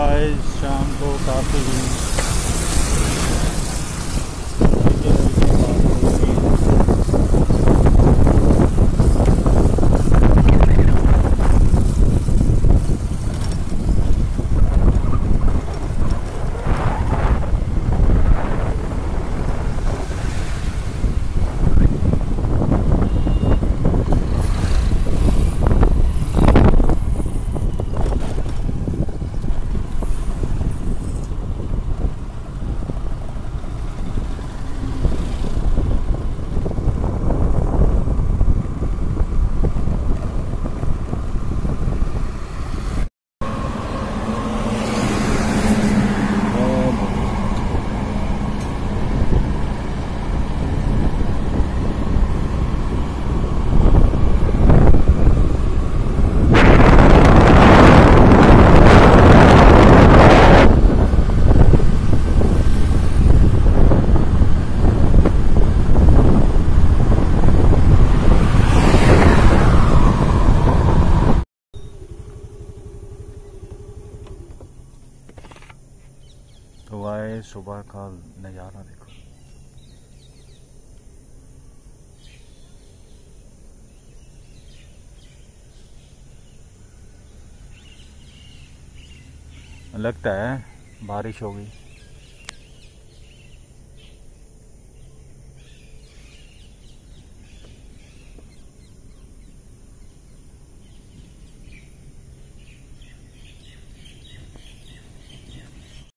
Guys शाम को काफ़ी तो आए सुबह का नज़ारा देखो। लगता है बारिश होगी।